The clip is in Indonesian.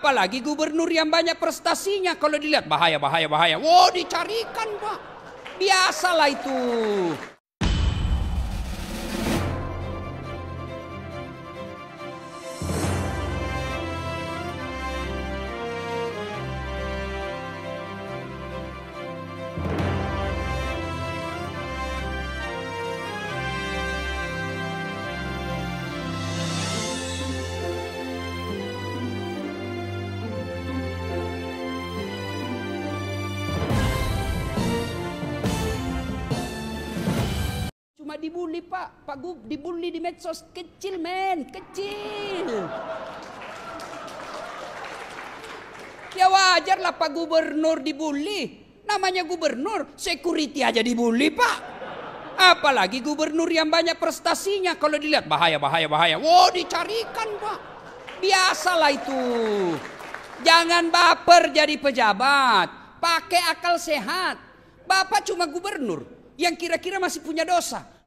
Apalagi gubernur yang banyak prestasinya kalau dilihat bahaya bahaya bahaya. Wow dicarikan pak. Biasalah itu. Cuma dibully pak, Pak Gub dibully di medsos kecil men, kecil. Ya wajar lah Pak Gubernur dibully. Namanya gubernur, security aja dibully pak. Apalagi gubernur yang banyak prestasinya kalau dilihat bahaya bahaya bahaya. Wow dicarikan pak. Biasalah itu. Jangan baper jadi pejabat. Pakai akal sehat. Bapak cuma gubernur yang kira-kira masih punya dosa.